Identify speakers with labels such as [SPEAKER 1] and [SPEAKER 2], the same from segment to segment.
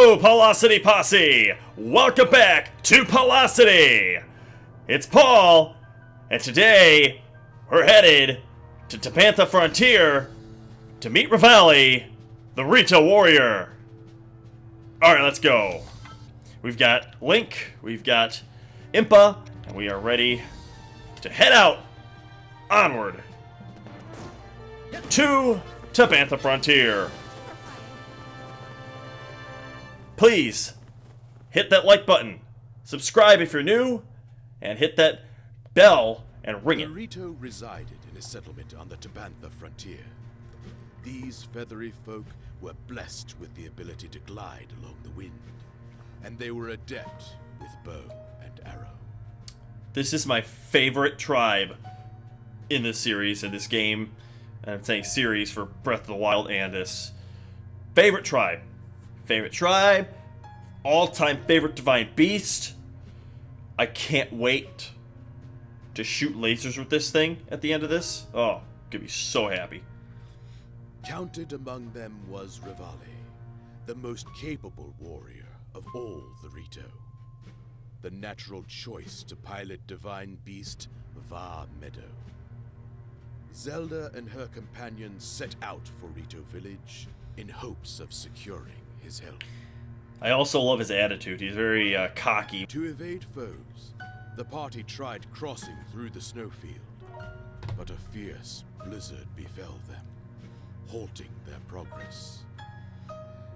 [SPEAKER 1] Hello, Paulocity Posse! Welcome back to Paulocity! It's Paul, and today we're headed to Tabantha Frontier to meet Revali, the Rito Warrior. Alright, let's go. We've got Link, we've got Impa, and we are ready to head out onward to Tabantha Frontier. Please hit that like button, subscribe if you're new, and hit that bell and ring it.
[SPEAKER 2] Rito resided in a settlement on the Tabantha frontier. These feathery folk were blessed with the ability to glide along the wind, and they were adept with bow and arrow.
[SPEAKER 1] This is my favorite tribe in this series, in this game. And I'm saying series for Breath of the Wild and this. Favorite tribe. Favorite tribe. All-time favorite divine beast. I can't wait to shoot lasers with this thing at the end of this. Oh, gonna be so happy.
[SPEAKER 2] Counted among them was Revali, the most capable warrior of all the Rito. The natural choice to pilot divine beast Vah Medoh. Zelda and her companions set out for Rito Village in hopes of securing his help.
[SPEAKER 1] I also love his attitude. He's very uh, cocky.
[SPEAKER 2] To evade foes, the party tried crossing through the snowfield, but a fierce blizzard befell them, halting their progress.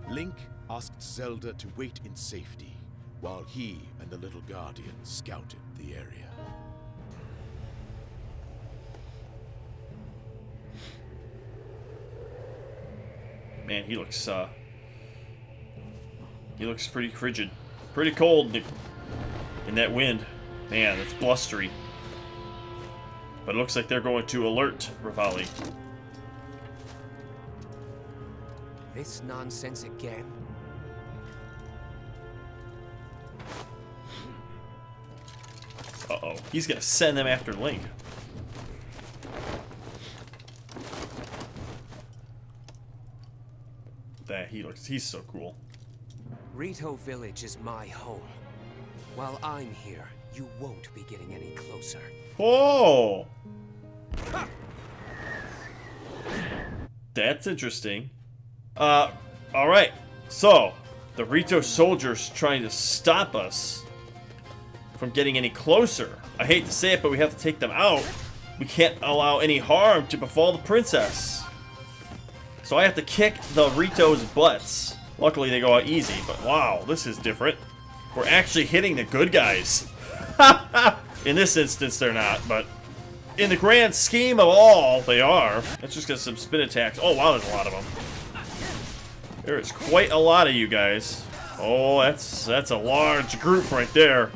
[SPEAKER 2] Link asked Zelda to wait in safety while he and the little guardian scouted the area.
[SPEAKER 1] Man, he looks, uh... He looks pretty frigid. Pretty cold in that wind. Man, it's blustery. But it looks like they're going to alert Revali.
[SPEAKER 3] This nonsense again?
[SPEAKER 1] Uh-oh. He's gonna send them after Link. That he looks he's so cool.
[SPEAKER 3] Rito Village is my home. While I'm here, you won't be getting any closer.
[SPEAKER 1] Oh! That's interesting. Uh, alright. So, the Rito soldiers trying to stop us from getting any closer. I hate to say it, but we have to take them out. We can't allow any harm to befall the princess. So I have to kick the Rito's butts. Luckily they go out easy, but wow, this is different. We're actually hitting the good guys. in this instance, they're not, but in the grand scheme of all, they are. Let's just get some spin attacks. Oh, wow, there's a lot of them. There is quite a lot of you guys. Oh, that's that's a large group right there.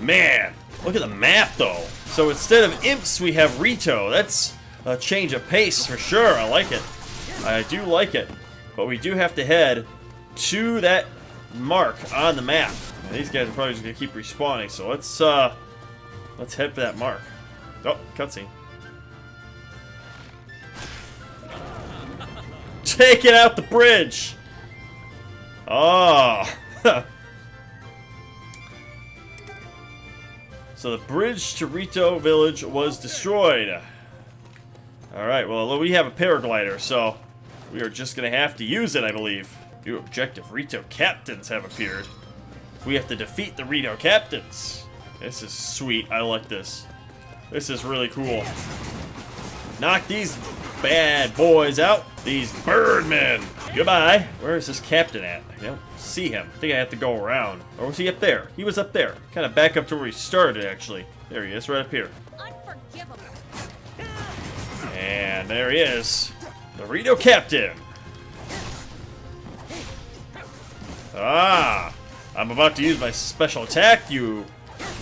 [SPEAKER 1] Man, look at the map, though. So instead of imps, we have Rito. That's a change of pace for sure. I like it. I do like it. But we do have to head to that mark on the map. These guys are probably just gonna keep respawning, so let's uh let's head for that mark. Oh, cutscene. Taking out the bridge! Oh So the bridge to Rito Village was destroyed. Alright, well we have a paraglider, so we are just gonna have to use it, I believe. New objective, Rito captains have appeared. We have to defeat the Rito captains. This is sweet, I like this. This is really cool. Knock these bad boys out. These birdmen. Goodbye. Where is this captain at? I don't see him. I think I have to go around. Or was he up there? He was up there. Kind of back up to where he started, actually. There he is, right up here.
[SPEAKER 4] Unforgivable.
[SPEAKER 1] And there he is. The Rito captain. Ah. I'm about to use my special attack, you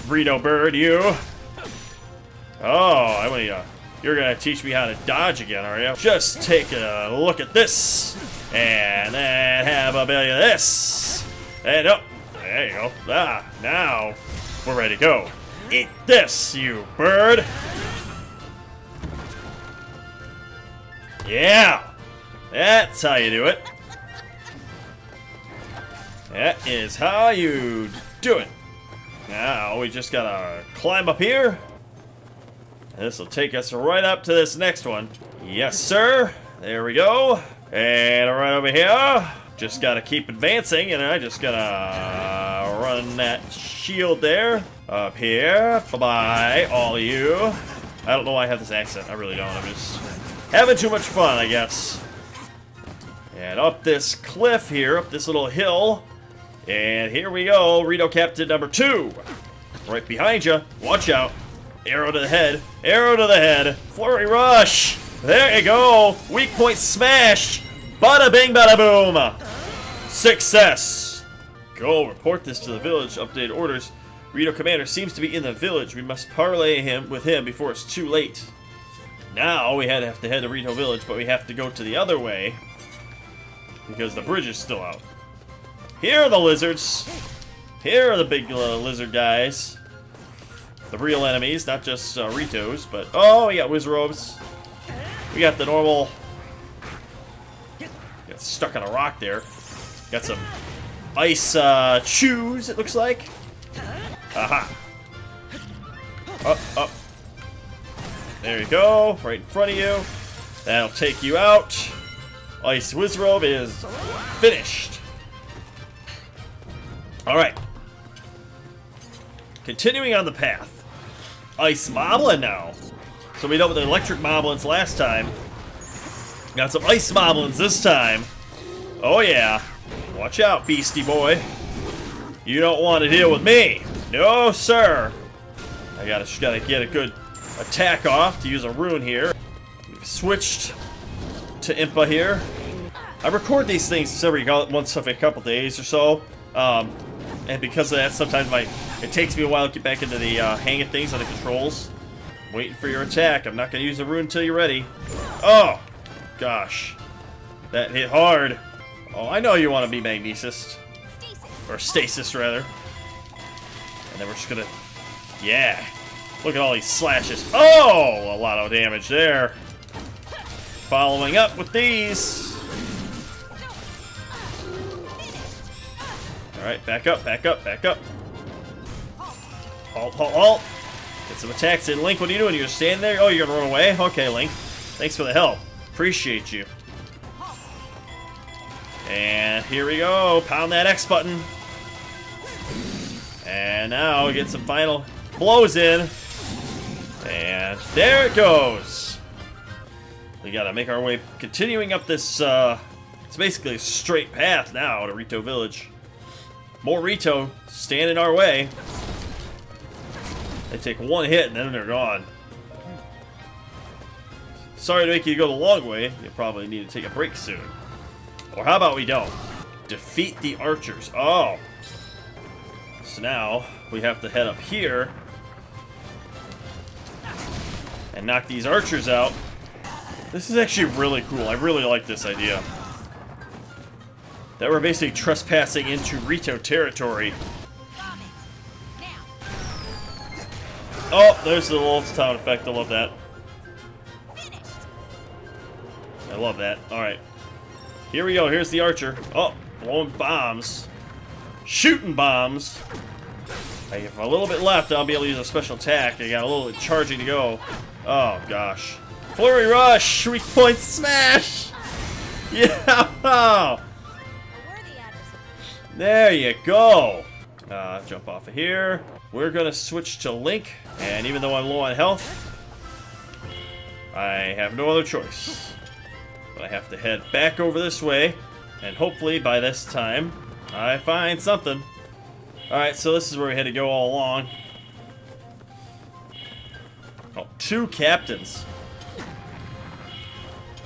[SPEAKER 1] Rito bird, you. Oh, I mean, uh, you're gonna teach me how to dodge again, are you? Just take a look at this, and then have a bit of this, and oh, there you go. Ah, now we're ready to go. Eat this, you bird. Yeah, that's how you do it. That is how you do it. Now we just gotta climb up here. This will take us right up to this next one. Yes, sir. There we go. And right over here. Just gotta keep advancing, and I just gotta run that shield there. Up here. Bye-bye, all you. I don't know why I have this accent. I really don't. I'm just having too much fun, I guess. And up this cliff here, up this little hill. And here we go, Rito Captain number two. Right behind you. Watch out. Arrow to the head. Arrow to the head. Flurry rush. There you go. Weak point smash. Bada bing, bada boom. Success. Go report this to the village. Updated orders. Rito Commander seems to be in the village. We must parlay him with him before it's too late. Now we have to head to Rito Village, but we have to go to the other way because the bridge is still out. Here are the lizards. Here are the big uh, lizard guys. The real enemies, not just uh, Ritos, but... Oh, we got Wizzrobes. We got the normal... Got stuck on a rock there. Got some ice uh, shoes, it looks like. Aha. Up, up. There you go, right in front of you. That'll take you out. Ice Wizzrobe is finished. Alright. Continuing on the path. Ice Moblin now. So we dealt with the electric Moblins last time. Got some Ice Moblins this time. Oh yeah. Watch out, Beastie Boy. You don't want to deal with me. No, sir. I gotta, gotta get a good attack off to use a rune here. We've switched to Impa here. I record these things every once every couple days or so. Um, and because of that, sometimes my it takes me a while to get back into the uh, hang of things on the controls. waiting for your attack. I'm not going to use the rune until you're ready. Oh, gosh. That hit hard. Oh, I know you want to be Magnesis. Or Stasis, rather. And then we're just going to... Yeah. Look at all these slashes. Oh, a lot of damage there. Following up with these. Alright, back up, back up, back up. Halt, halt, halt. Get some attacks in. Link, what are you doing? You're just standing there? Oh, you're gonna run away? Okay, Link. Thanks for the help. Appreciate you. And here we go. Pound that X button. And now we get some final blows in. And there it goes. We gotta make our way, continuing up this, uh, it's basically a straight path now to Rito Village. More Rito stand in our way. They take one hit and then they're gone. Sorry to make you go the long way. You probably need to take a break soon. Or how about we don't? Defeat the archers. Oh. So now we have to head up here and knock these archers out. This is actually really cool. I really like this idea that we're basically trespassing into Rito territory. Oh, there's the sound effect. I love that. I love that. Alright. Here we go. Here's the archer. Oh, blowing bombs. Shooting bombs. I have a little bit left. I'll be able to use a special attack. I got a little charging to go. Oh, gosh. Flurry Rush! Weak point smash! Yeah! There you go. Uh, jump off of here. We're gonna switch to Link, and even though I'm low on health, I have no other choice. But I have to head back over this way, and hopefully by this time, I find something. Alright, so this is where we had to go all along. Oh, two captains.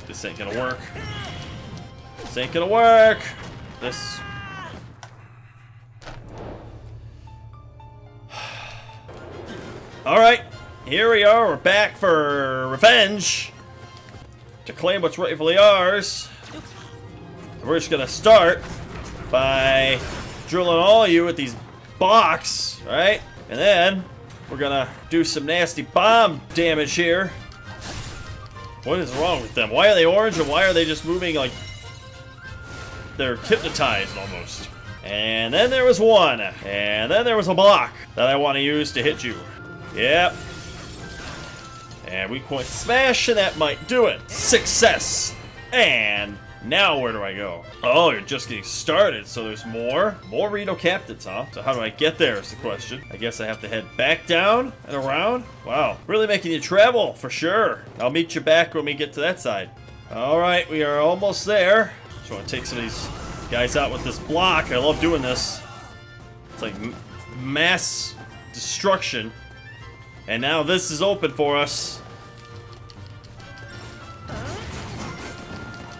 [SPEAKER 1] This ain't gonna work. This ain't gonna work. This Alright, here we are. We're back for revenge. To claim what's rightfully ours. We're just gonna start by drilling all of you with these box, right? And then we're gonna do some nasty bomb damage here. What is wrong with them? Why are they orange and why are they just moving like they're hypnotized almost? And then there was one. And then there was a block that I want to use to hit you. Yep. And weak point smash, and that might do it. Success. And now where do I go? Oh, you're just getting started, so there's more? More Rito Captains, huh? So how do I get there is the question. I guess I have to head back down and around? Wow, really making you travel, for sure. I'll meet you back when we get to that side. Alright, we are almost there. Just want to take some of these guys out with this block. I love doing this. It's like mass destruction. And now this is open for us.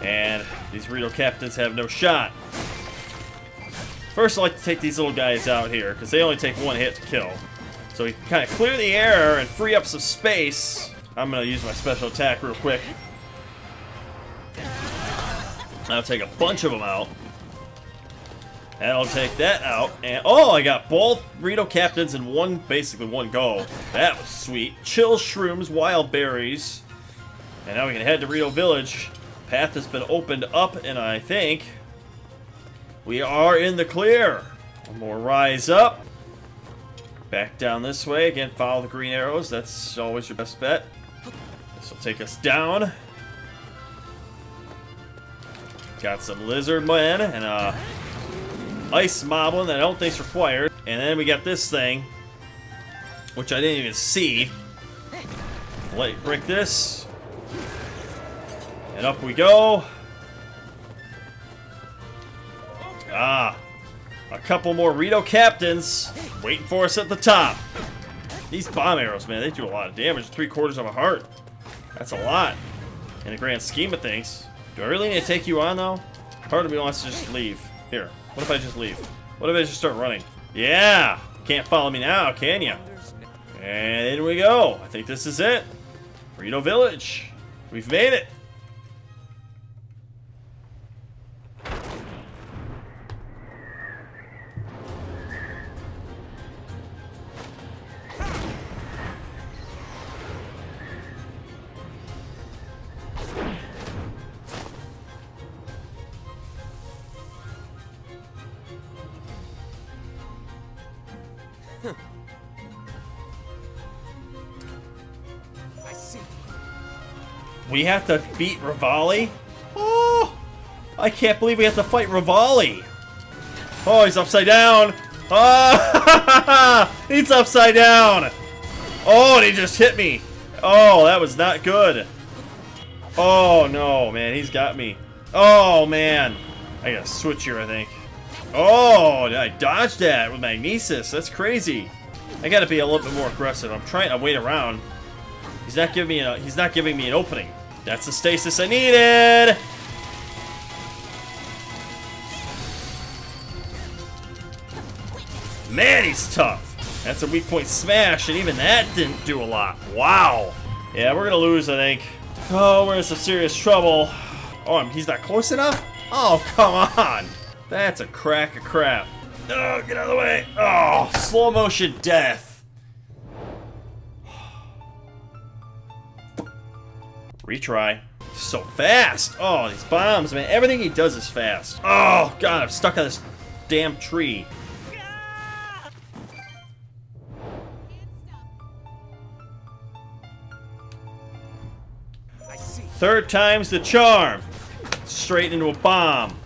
[SPEAKER 1] And these Rito captains have no shot. First, I like to take these little guys out here, because they only take one hit to kill. So we kind of clear the air and free up some space. I'm going to use my special attack real quick. I'll take a bunch of them out. And I'll take that out. And oh, I got both Rito captains in one, basically one go. That was sweet. Chill shrooms, wild berries. And now we can head to Rito Village. Path has been opened up, and I think we are in the clear. One more rise up. Back down this way. Again, follow the green arrows. That's always your best bet. This will take us down. Got some lizard men and uh Ice Moblin that I don't think's required. And then we got this thing, which I didn't even see. Let break this. And up we go. Ah. A couple more Rito captains waiting for us at the top. These bomb arrows, man, they do a lot of damage. Three quarters of a heart. That's a lot in the grand scheme of things. Do I really need to take you on, though? Part of me wants to just leave. Here. What if I just leave? What if I just start running? Yeah! Can't follow me now, can you? And in we go. I think this is it. Rito Village. We've made it. We have to beat Revali? Oh! I can't believe we have to fight Revali! Oh, he's upside down! Oh! he's upside down! Oh, and he just hit me! Oh, that was not good. Oh, no, man, he's got me. Oh, man. I gotta switch here, I think. Oh, I dodged that with Magnesis. That's crazy. I gotta be a little bit more aggressive. I'm trying to wait around. He's not giving me a, he's not giving me an opening. That's the stasis I needed! Man, he's tough. That's a weak point smash, and even that didn't do a lot. Wow. Yeah, we're gonna lose, I think. Oh, we're in some serious trouble. Oh, um, he's not close enough? Oh, come on. That's a crack of crap. Oh, get out of the way. Oh, slow motion death. Retry. So fast! Oh, these bombs, man. Everything he does is fast. Oh, God, I'm stuck on this damn tree. Third time's the charm. Straight into a bomb.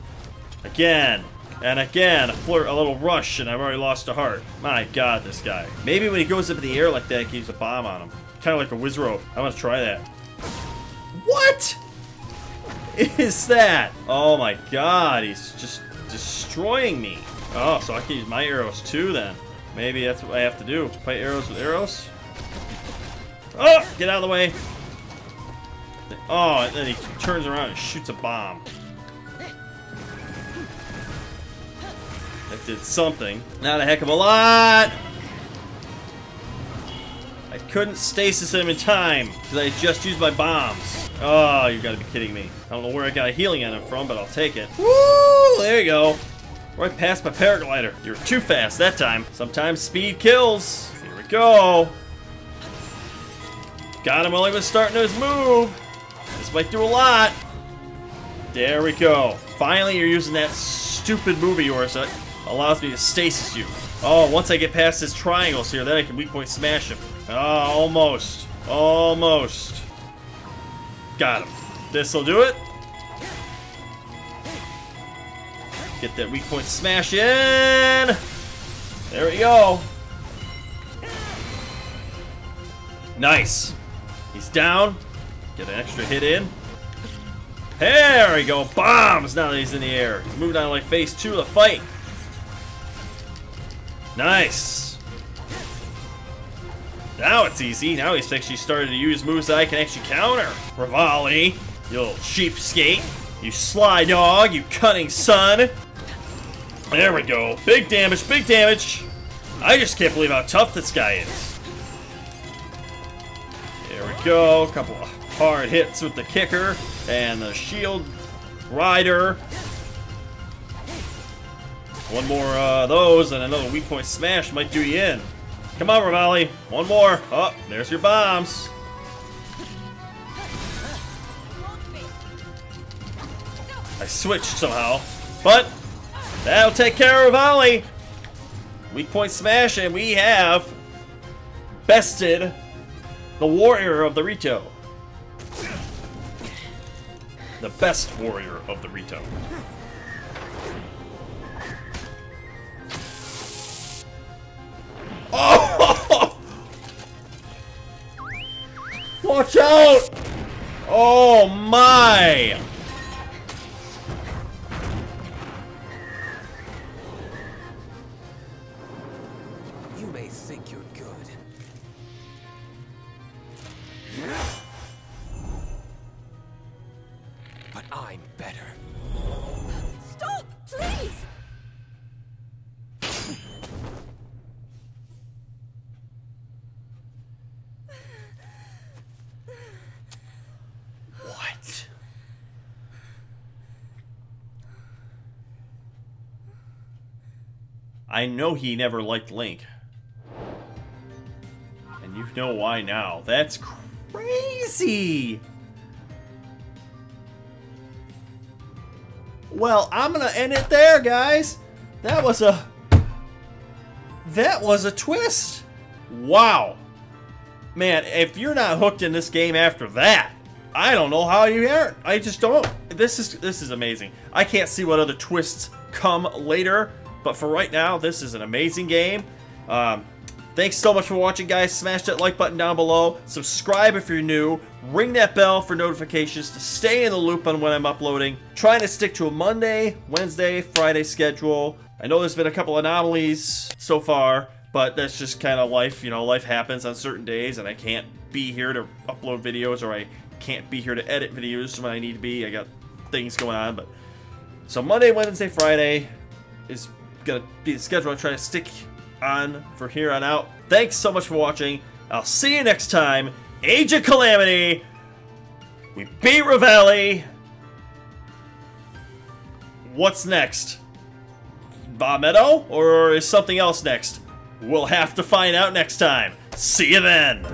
[SPEAKER 1] Again. And again, a flirt, a little rush, and I've already lost a heart. My god, this guy. Maybe when he goes up in the air like that, he keeps a bomb on him. Kind of like a Wizzrobe. I want to try that. What is that? Oh my god, he's just destroying me. Oh, so I can use my arrows too then. Maybe that's what I have to do. Fight arrows with arrows? Oh, get out of the way. Oh, and then he turns around and shoots a bomb. That did something. Not a heck of a lot. I couldn't stasis him in time because I just used my bombs. Oh, you gotta be kidding me. I don't know where I got a healing item from, but I'll take it. Woo! There you go. Right past my paraglider. You're too fast that time. Sometimes speed kills. Here we go. Got him while he was starting his move. This might do a lot. There we go. Finally, you're using that stupid move of yours. that allows me to stasis you. Oh, once I get past his triangles here, then I can weak point smash him. Oh, almost. Almost. Got him. This'll do it. Get that weak point smash in. There we go. Nice. He's down. Get an extra hit in. There we go. Bombs now that he's in the air. He's moving on to like phase two of the fight. Nice. Now it's easy. Now he's actually started to use moves that I can actually counter. Revali, you little cheapskate. You sly dog, you cunning son. There we go. Big damage, big damage. I just can't believe how tough this guy is. There we go. A couple of hard hits with the kicker and the shield rider. One more uh, those and another weak point smash might do you in. Come on, Revali. One more. Oh, there's your bombs. I switched somehow, but that'll take care of Revali. Weak point smash, and we have bested the warrior of the Rito. The best warrior of the Rito. Oh! Watch out! Oh my! I know he never liked Link. And you know why now. That's crazy! Well, I'm gonna end it there, guys. That was a... That was a twist. Wow. Man, if you're not hooked in this game after that, I don't know how you aren't. I just don't. This is this is amazing. I can't see what other twists come later, but for right now, this is an amazing game. Um, thanks so much for watching, guys. Smash that like button down below. Subscribe if you're new. Ring that bell for notifications to stay in the loop on when I'm uploading. Trying to stick to a Monday, Wednesday, Friday schedule. I know there's been a couple anomalies so far, but that's just kind of life. You know, life happens on certain days, and I can't be here to upload videos, or I can't be here to edit videos when I need to be. I got things going on, but so Monday, Wednesday, Friday is gonna be the schedule I'm trying to stick on for here on out. Thanks so much for watching. I'll see you next time. Age of Calamity. We beat Revali. What's next? Vah Medoh? Or is something else next? We'll have to find out next time. See you then!